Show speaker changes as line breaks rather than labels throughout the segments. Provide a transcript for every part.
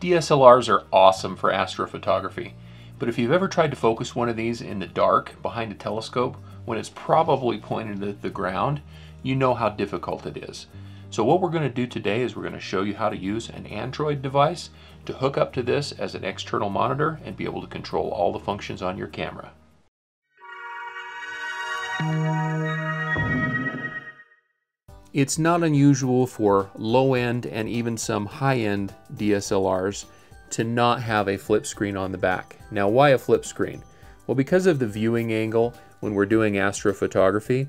DSLRs are awesome for astrophotography, but if you've ever tried to focus one of these in the dark behind a telescope when it's probably pointed at the ground, you know how difficult it is. So what we're going to do today is we're going to show you how to use an Android device to hook up to this as an external monitor and be able to control all the functions on your camera. It's not unusual for low-end and even some high-end DSLRs to not have a flip screen on the back. Now why a flip screen? Well because of the viewing angle when we're doing astrophotography,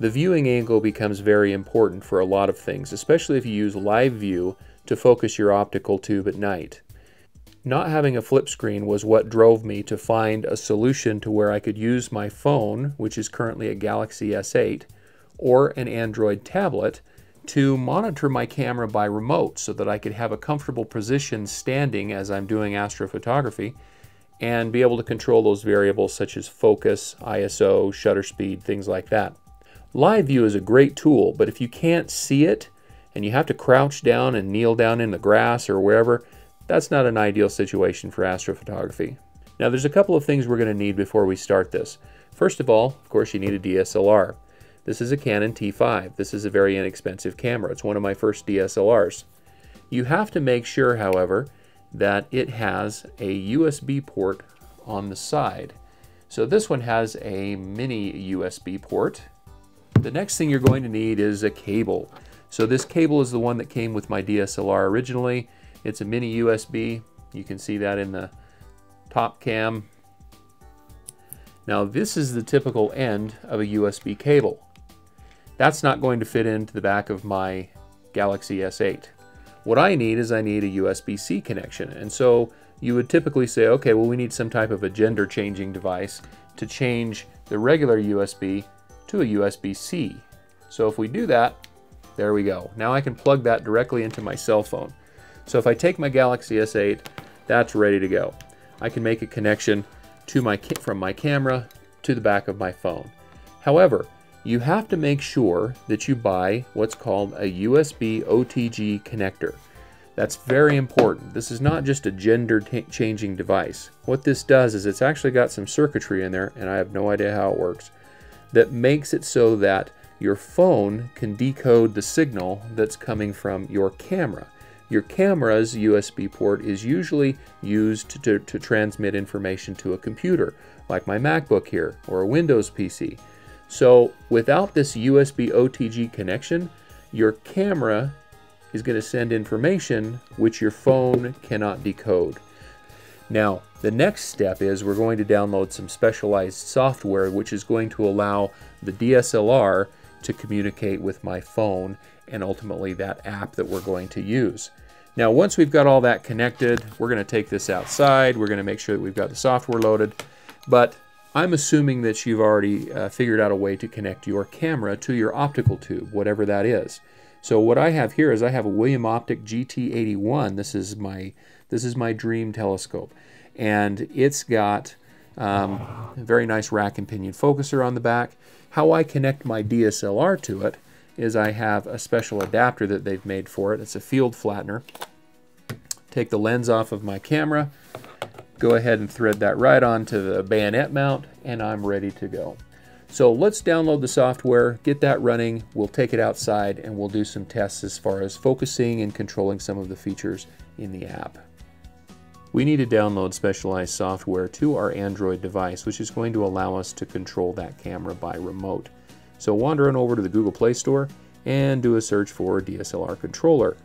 the viewing angle becomes very important for a lot of things, especially if you use live view to focus your optical tube at night. Not having a flip screen was what drove me to find a solution to where I could use my phone, which is currently a Galaxy S8, or an Android tablet to monitor my camera by remote so that I could have a comfortable position standing as I'm doing astrophotography and be able to control those variables such as focus, ISO, shutter speed, things like that. Live view is a great tool, but if you can't see it and you have to crouch down and kneel down in the grass or wherever, that's not an ideal situation for astrophotography. Now there's a couple of things we're going to need before we start this. First of all, of course, you need a DSLR. This is a Canon T5. This is a very inexpensive camera. It's one of my first DSLRs. You have to make sure, however, that it has a USB port on the side. So this one has a mini USB port. The next thing you're going to need is a cable. So this cable is the one that came with my DSLR originally. It's a mini USB. You can see that in the top cam. Now this is the typical end of a USB cable. That's not going to fit into the back of my Galaxy S8. What I need is I need a USB-C connection. And so you would typically say, okay, well, we need some type of a gender changing device to change the regular USB to a USB-C. So if we do that, there we go. Now I can plug that directly into my cell phone. So if I take my Galaxy S8, that's ready to go. I can make a connection to my from my camera to the back of my phone. However, you have to make sure that you buy what's called a USB OTG connector. That's very important. This is not just a gender changing device. What this does is it's actually got some circuitry in there, and I have no idea how it works, that makes it so that your phone can decode the signal that's coming from your camera. Your camera's USB port is usually used to, to transmit information to a computer, like my MacBook here, or a Windows PC. So without this USB OTG connection, your camera is going to send information which your phone cannot decode. Now, the next step is we're going to download some specialized software which is going to allow the DSLR to communicate with my phone and ultimately that app that we're going to use. Now, once we've got all that connected, we're going to take this outside. We're going to make sure that we've got the software loaded. But I'm assuming that you've already uh, figured out a way to connect your camera to your optical tube, whatever that is. So what I have here is I have a William Optic GT81. This is my this is my dream telescope, and it's got um, a very nice rack and pinion focuser on the back. How I connect my DSLR to it is I have a special adapter that they've made for it. It's a field flattener. Take the lens off of my camera, go ahead and thread that right onto the bayonet mount and I'm ready to go. So let's download the software, get that running, we'll take it outside and we'll do some tests as far as focusing and controlling some of the features in the app. We need to download specialized software to our Android device which is going to allow us to control that camera by remote. So wander on over to the Google Play Store and do a search for DSLR controller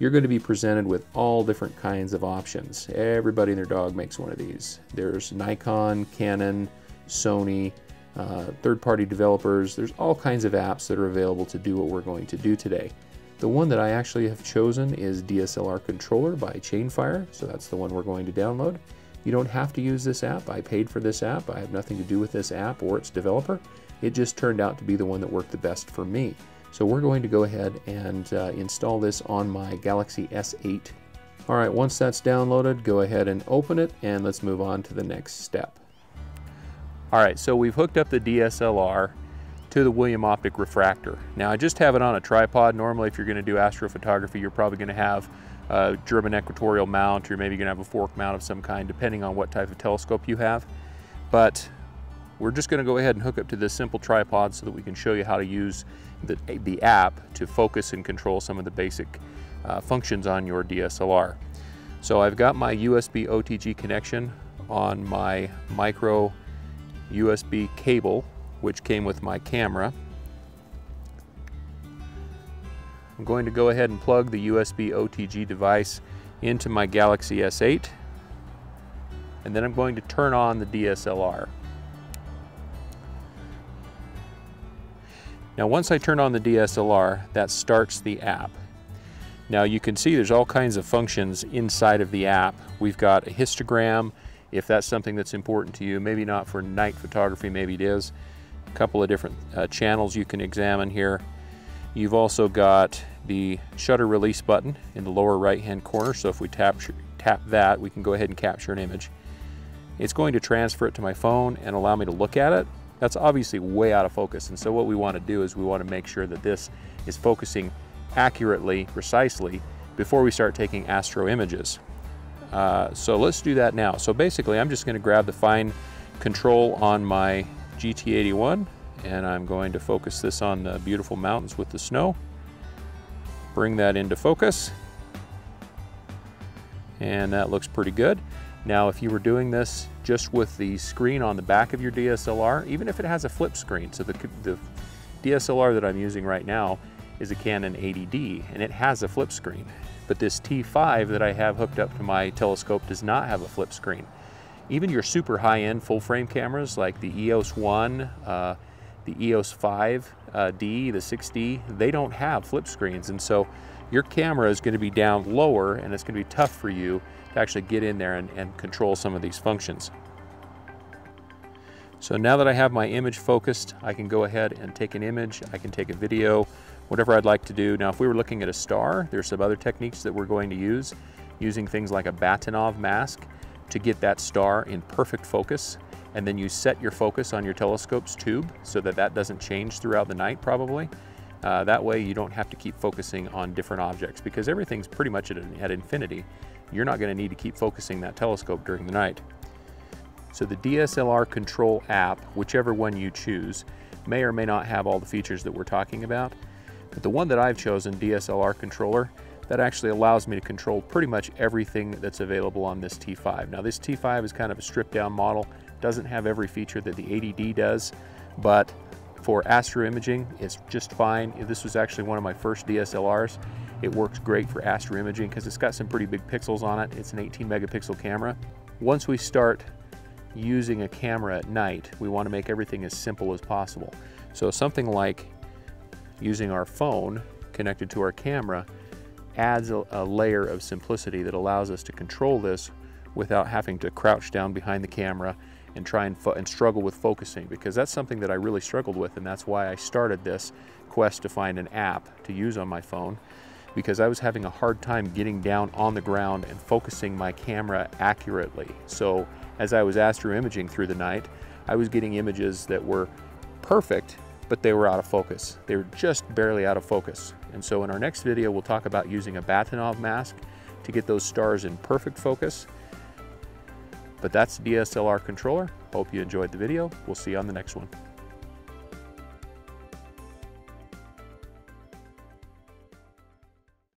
you're going to be presented with all different kinds of options. Everybody and their dog makes one of these. There's Nikon, Canon, Sony, uh, third-party developers. There's all kinds of apps that are available to do what we're going to do today. The one that I actually have chosen is DSLR Controller by Chainfire, so that's the one we're going to download. You don't have to use this app. I paid for this app. I have nothing to do with this app or its developer. It just turned out to be the one that worked the best for me. So we're going to go ahead and uh, install this on my Galaxy S8. Alright, once that's downloaded, go ahead and open it and let's move on to the next step. Alright, so we've hooked up the DSLR to the William Optic refractor. Now I just have it on a tripod. Normally if you're going to do astrophotography you're probably going to have a German equatorial mount or maybe you're going to have a fork mount of some kind depending on what type of telescope you have. But we're just going to go ahead and hook up to this simple tripod so that we can show you how to use the, the app to focus and control some of the basic uh, functions on your DSLR. So I've got my USB OTG connection on my micro USB cable which came with my camera. I'm going to go ahead and plug the USB OTG device into my Galaxy S8 and then I'm going to turn on the DSLR. Now once I turn on the DSLR, that starts the app. Now you can see there's all kinds of functions inside of the app. We've got a histogram, if that's something that's important to you. Maybe not for night photography, maybe it is. A couple of different uh, channels you can examine here. You've also got the shutter release button in the lower right hand corner. So if we tap, tap that, we can go ahead and capture an image. It's going to transfer it to my phone and allow me to look at it. That's obviously way out of focus. And so what we want to do is we want to make sure that this is focusing accurately, precisely, before we start taking astro images. Uh, so let's do that now. So basically I'm just going to grab the fine control on my GT81 and I'm going to focus this on the beautiful mountains with the snow. Bring that into focus and that looks pretty good. Now if you were doing this just with the screen on the back of your DSLR, even if it has a flip screen, so the, the DSLR that I'm using right now is a Canon 80D and it has a flip screen. But this T5 that I have hooked up to my telescope does not have a flip screen. Even your super high-end full-frame cameras like the EOS 1, uh, the EOS 5D, uh, the 6D, they don't have flip screens. And so your camera is going to be down lower and it's going to be tough for you to actually get in there and, and control some of these functions. So now that I have my image focused, I can go ahead and take an image, I can take a video, whatever I'd like to do. Now, if we were looking at a star, there's some other techniques that we're going to use, using things like a Bahtinov mask to get that star in perfect focus. And then you set your focus on your telescope's tube so that that doesn't change throughout the night probably. Uh, that way you don't have to keep focusing on different objects because everything's pretty much at, at infinity. You're not going to need to keep focusing that telescope during the night. So the DSLR control app, whichever one you choose, may or may not have all the features that we're talking about. But the one that I've chosen, DSLR controller, that actually allows me to control pretty much everything that's available on this T5. Now this T5 is kind of a stripped down model, doesn't have every feature that the 80D does, but for astro imaging, it's just fine. This was actually one of my first DSLRs. It works great for astro imaging because it's got some pretty big pixels on it. It's an 18 megapixel camera. Once we start using a camera at night, we want to make everything as simple as possible. So something like using our phone connected to our camera adds a, a, layer of simplicity that allows us to control this without having to crouch down behind the camera and try and, and struggle with focusing because that's something that I really struggled with and that's why I started this quest to find an app to use on my phone because I was having a hard time getting down on the ground and focusing my camera accurately. So as I was astro imaging through the night, I was getting images that were perfect but they were out of focus. They were just barely out of focus. And so in our next video, we'll talk about using a Bahtinov mask to get those stars in perfect focus. But that's the DSLR controller. Hope you enjoyed the video. We'll see you on the next one.